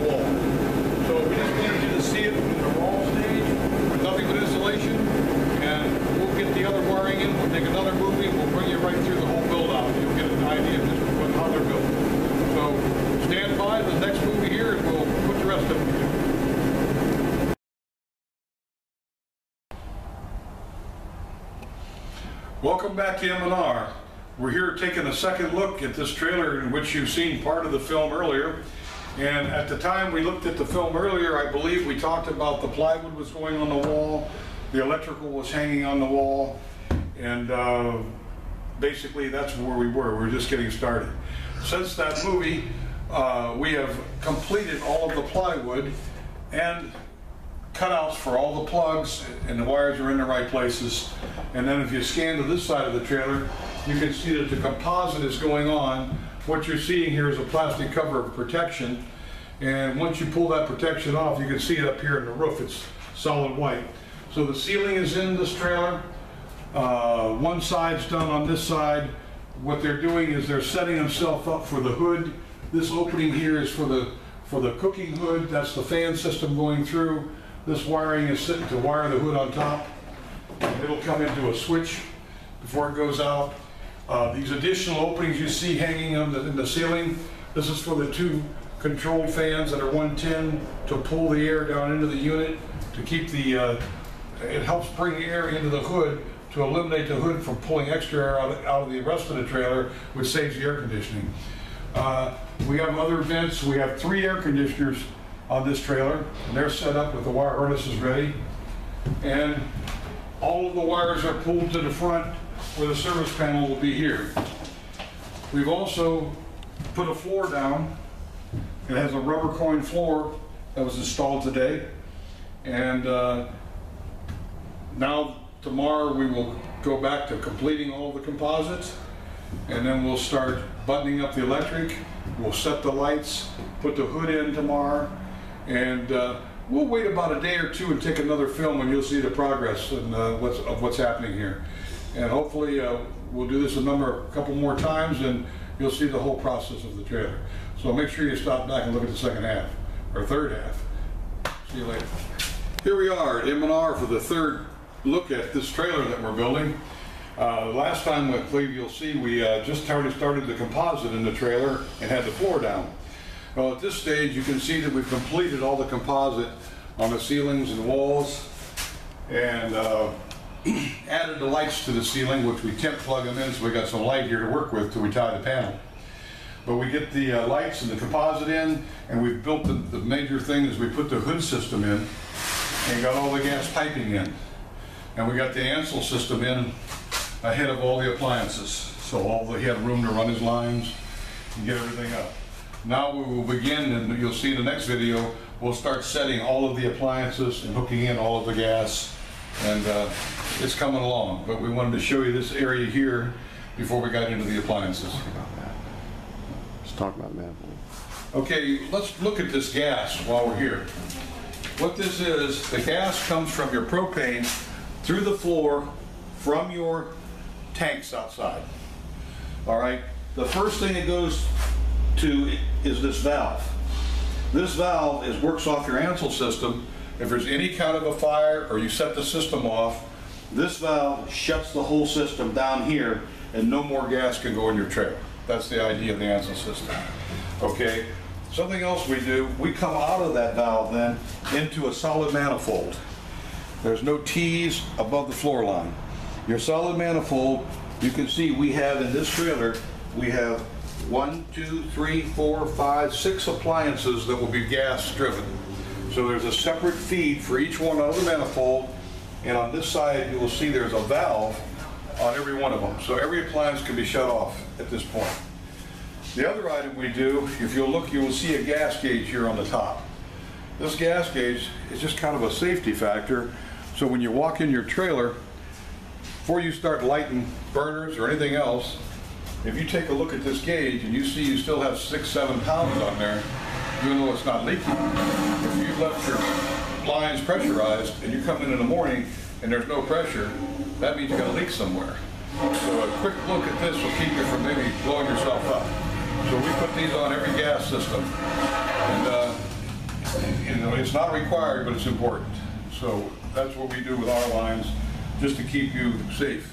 wall. So we just wanted you to see it in the raw stage with nothing but insulation. And we'll get the other wiring in, we'll take another movie, we'll bring you right through the whole build out. You'll get an idea of just what- how they're built. So stand by, the next movie here, and we'll put the rest of them together. Welcome back to M and R. We're here taking a second look at this trailer in which you've seen part of the film earlier. And at the time we looked at the film earlier, I believe we talked about the plywood was going on the wall, the electrical was hanging on the wall, and uh, basically that's where we were. We were just getting started. Since that movie, uh, we have completed all of the plywood and cutouts for all the plugs and the wires are in the right places. And then if you scan to this side of the trailer, you can see that the composite is going on. What you're seeing here is a plastic cover of protection. And once you pull that protection off, you can see it up here in the roof. It's solid white. So the ceiling is in this trailer. Uh, one side's done on this side. What they're doing is they're setting themselves up for the hood. This opening here is for the for the cooking hood. That's the fan system going through. This wiring is sitting to wire the hood on top. It'll come into a switch before it goes out. Uh, these additional openings you see hanging on the, in the ceiling, this is for the two control fans that are 110 to pull the air down into the unit to keep the, uh, it helps bring air into the hood to eliminate the hood from pulling extra air out, out of the rest of the trailer, which saves the air conditioning. Uh, we have other vents. We have three air conditioners on this trailer, and they're set up with the wire harnesses ready. And all of the wires are pulled to the front where the service panel will be here. We've also put a floor down. It has a rubber coin floor that was installed today. And uh, now tomorrow we will go back to completing all the composites and then we'll start buttoning up the electric. We'll set the lights, put the hood in tomorrow, and uh, we'll wait about a day or two and take another film and you'll see the progress and uh, what's, of what's happening here. And hopefully uh, we'll do this a number, a couple more times and you'll see the whole process of the trailer. So make sure you stop back and look at the second half, or third half. See you later. Here we are at M&R for the third look at this trailer that we're building. Uh, last time, I believe you'll see, we uh, just started, started the composite in the trailer and had the floor down. Well, at this stage, you can see that we've completed all the composite on the ceilings and walls and uh, added the lights to the ceiling, which we temp plug them in, so we got some light here to work with till we tie the panel. But we get the uh, lights and the composite in, and we've built the, the major thing is we put the hood system in and got all the gas piping in. And we got the Ansul system in ahead of all the appliances. So all the, he had room to run his lines and get everything up. Now we will begin, and you'll see in the next video, we'll start setting all of the appliances and hooking in all of the gas. And uh, it's coming along, but we wanted to show you this area here before we got into the appliances. Let's talk about manifold. Okay, let's look at this gas while we're here. What this is, the gas comes from your propane through the floor from your tanks outside. All right, the first thing it goes to is this valve. This valve is works off your Ansul system. If there's any kind of a fire or you set the system off, this valve shuts the whole system down here and no more gas can go in your trailer. That's the idea of the Ansul system. Okay, something else we do, we come out of that valve then into a solid manifold. There's no T's above the floor line. Your solid manifold, you can see we have in this trailer, we have one, two, three, four, five, six appliances that will be gas driven. So there's a separate feed for each one of the manifold. And on this side, you will see there's a valve on every one of them. So every appliance can be shut off at this point. The other item we do, if you'll look, you will see a gas gauge here on the top. This gas gauge is just kind of a safety factor, so when you walk in your trailer, before you start lighting burners or anything else, if you take a look at this gauge and you see you still have six, seven pounds on there, even though it's not leaking, if you've left your lines pressurized and you come in in the morning and there's no pressure, that means you've got a leak somewhere. So a quick look at this will keep you from maybe blowing yourself up. So we put these on every gas system. And, uh, you know, it's not required, but it's important. So that's what we do with our lines, just to keep you safe.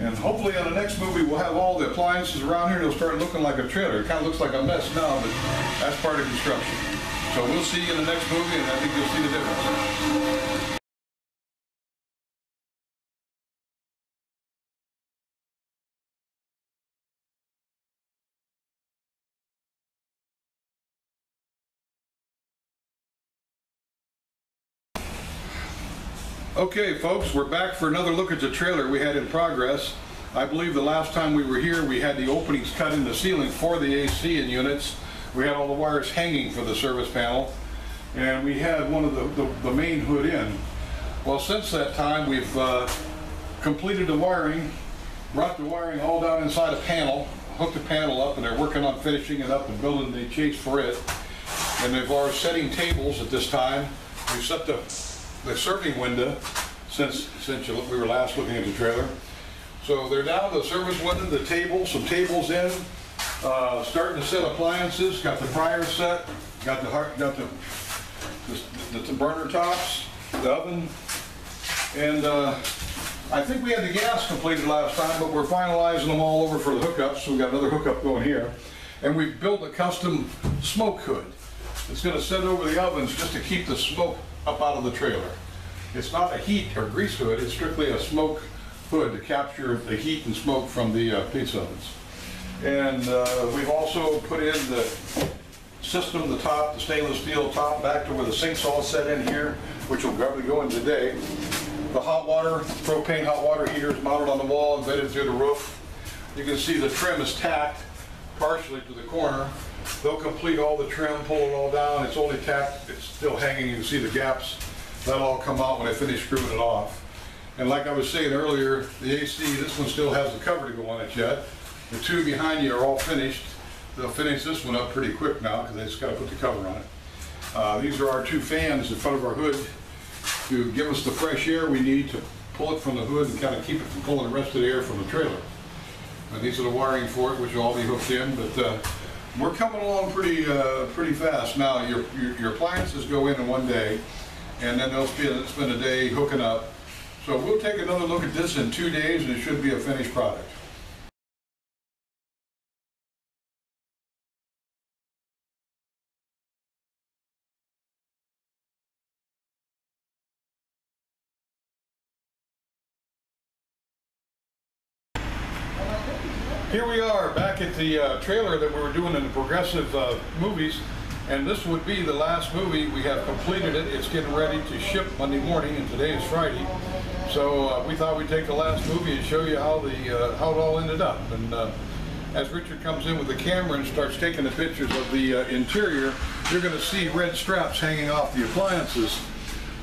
And hopefully on the next movie, we'll have all the appliances around here, and it'll start looking like a trailer. It kind of looks like a mess now, but that's part of construction. So we'll see you in the next movie, and I think you'll see the difference. Okay, folks, we're back for another look at the trailer we had in progress. I believe the last time we were here, we had the openings cut in the ceiling for the AC in units. We had all the wires hanging for the service panel, and we had one of the, the, the main hood in. Well, since that time, we've uh, completed the wiring, brought the wiring all down inside a panel, hooked the panel up, and they're working on finishing it up and building the chase for it. And they've are setting tables at this time. We've set the, the serving window since, since you- we were last looking at the trailer. So they're down the service window, the table, some tables in, uh, starting to set appliances, got the fryer set, got the, har- got the, the, the burner tops, the oven, and, uh, I think we had the gas completed last time, but we're finalizing them all over for the hookups, so we got another hookup going here. And we've built a custom smoke hood. It's gonna sit over the ovens just to keep the smoke up out of the trailer. It's not a heat or grease hood, it's strictly a smoke hood to capture the heat and smoke from the uh, pizza ovens. And uh, we've also put in the system, the top, the stainless steel top, back to where the sink's all set in here, which will probably go in today. The hot water, propane hot water heater is mounted on the wall, embedded through the roof. You can see the trim is tacked partially to the corner. They'll complete all the trim, pull it all down. It's only tacked, it's still hanging. You can see the gaps. That'll all come out when I finish screwing it off. And like I was saying earlier, the AC, this one still has the cover to go on it yet. The two behind you are all finished. They'll finish this one up pretty quick now because they just got to put the cover on it. Uh, These are our two fans in front of our hood to give us the fresh air we need to pull it from the hood and kind of keep it from pulling the rest of the air from the trailer. And these are the wiring for it, which will all be hooked in, but uh, we're coming along pretty, uh, pretty fast. Now, your, your your appliances go in in one day, and then they'll spend, spend a day hooking up. So we'll take another look at this in two days, and it should be a finished product. Here we are, back at the uh, trailer that we were doing in the Progressive uh, movies, and this would be the last movie. We have completed it. It's getting ready to ship Monday morning, and today is Friday. So uh, we thought we'd take the last movie and show you how the uh, how it all ended up. And uh, as Richard comes in with the camera and starts taking the pictures of the uh, interior, you're going to see red straps hanging off the appliances.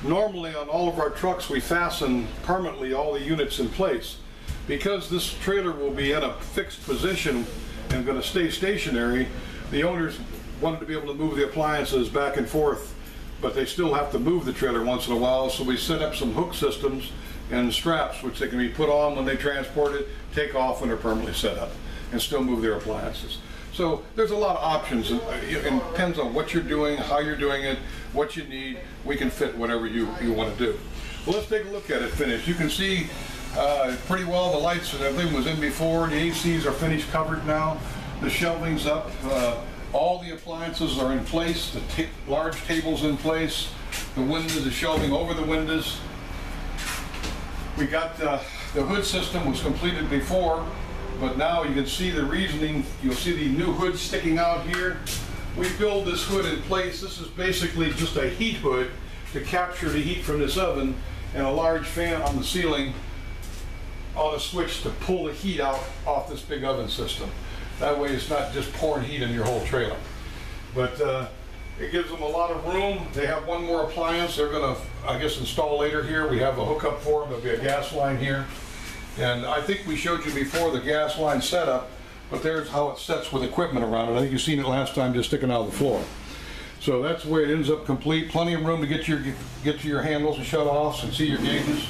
Normally on all of our trucks, we fasten permanently all the units in place. Because this trailer will be in a fixed position and going to stay stationary, the owners wanted to be able to move the appliances back and forth, but they still have to move the trailer once in a while, so we set up some hook systems and straps which they can be put on when they transport it, take off when they're permanently set up, and still move their appliances. So there's a lot of options, uh, it it depends on what you're doing, how you're doing it, what you need. We can fit whatever you, you want to do. Well, let's take a look at it finished. You can see uh, pretty well the lights and everything was in before. The ACs are finished covered now. The shelving's up. Uh, all the appliances are in place. The ta- large table's in place. The windows, the shelving over the windows. We got, uh, the hood system was completed before, but now you can see the reasoning. You'll see the new hood sticking out here. We build this hood in place. This is basically just a heat hood to capture the heat from this oven and a large fan on the ceiling on a switch to pull the heat out off this big oven system. That way it's not just pouring heat in your whole trailer. But uh, it gives them a lot of room. They have one more appliance they're gonna, I guess, install later here. We have a hookup for them, there'll be a gas line here. And I think we showed you before the gas line setup, but there's how it sets with equipment around it. I think you've seen it last time just sticking out of the floor. So that's the way it ends up complete. Plenty of room to get your, get to your handles and shut offs and see your gauges.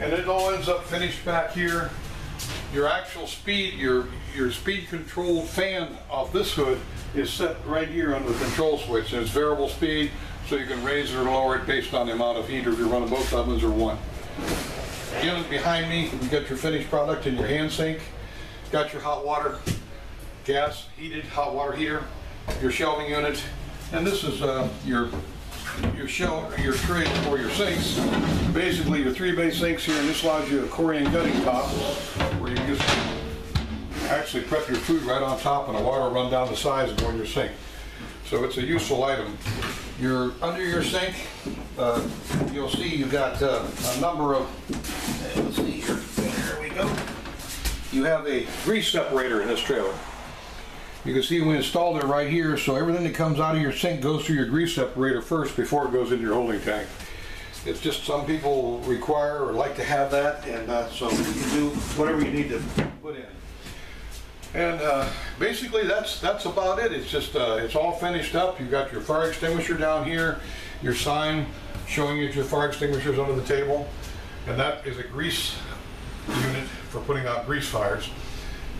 And it all ends up finished back here. Your actual speed, your, your speed control fan off this hood is set right here under the control switch. And it's variable speed, so you can raise it or lower it based on the amount of heat or if you're running both ovens or one. Again, behind me, you got your finished product in your hand sink. Got your hot water, gas heated hot water heater, your shelving unit, and this is uh, your your shelf, your tray for your sinks. Basically, your three bay sinks here, and this allows you a Corian gutting top where you just actually prep your food right on top and the water run down the sides and go in your sink. So it's a useful item. You're under your sink, uh, you'll see you've got uh, a number of, let's see here, there we go. You have a grease separator in this trailer. You can see we installed it right here, so everything that comes out of your sink goes through your grease separator first before it goes into your holding tank. It's just some people require or like to have that, and uh, so you do whatever you need to put in. And uh, basically, that's that's about it. It's just uh, it's all finished up. You've got your fire extinguisher down here, your sign showing you your fire extinguishers under the table, and that is a grease unit for putting out grease fires.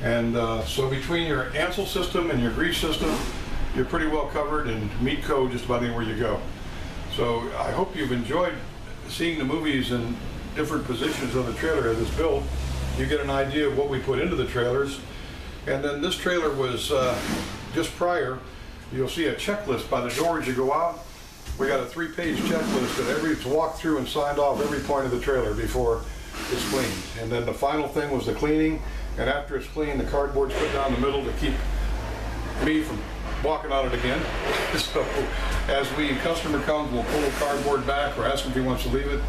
And uh, so between your Ansul system and your grease system, you're pretty well covered and meet code just about anywhere you go. So I hope you've enjoyed seeing the movies in different positions of the trailer as it's built. You get an idea of what we put into the trailers. And then this trailer was uh, just prior, you'll see a checklist by the door as you go out. We got a three-page checklist that every, walked through and signed off every point of the trailer before it's cleaned. And then the final thing was the cleaning, and after it's cleaned, the cardboard's put down the middle to keep me from walking on it again. So as we, customer comes, we'll pull the cardboard back or ask him if he wants to leave it.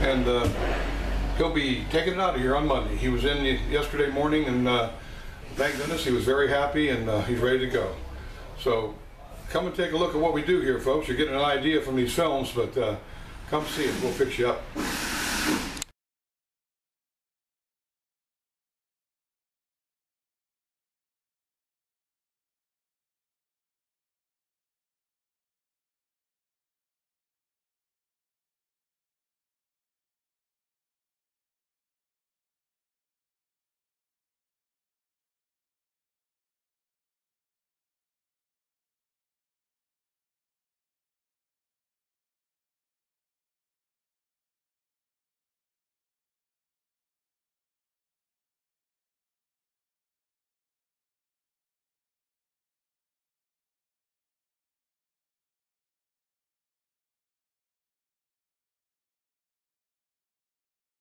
And uh, he'll be taking it out of here on Monday. He was in yesterday morning and uh, thank goodness he was very happy and uh, he's ready to go. So come and take a look at what we do here, folks. You're getting an idea from these films, but uh, come see it. We'll fix you up.